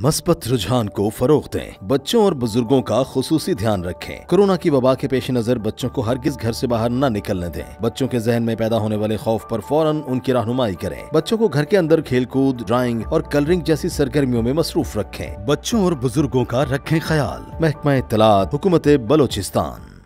मस्बत रुझान को फरोग दें। बच्चों और बुज़ुर्गों का खसूसी ध्यान रखें। कोरोना की वबा के पेश नज़र बच्चों को हर किस घर से बाहर न निकलने दें। बच्चों के जहन में पैदा होने वाले खौफ पर फ़ौरन उनकी रहनुमाई करें। बच्चों को घर के अंदर खेलकूद, ड्राइंग और कलरिंग जैसी सरगर्मियों में मसरूफ रखें। बच्चों और बुज़ुर्गों का रखें ख्याल। महकमा इतलात हुकूमत बलोचिस्तान।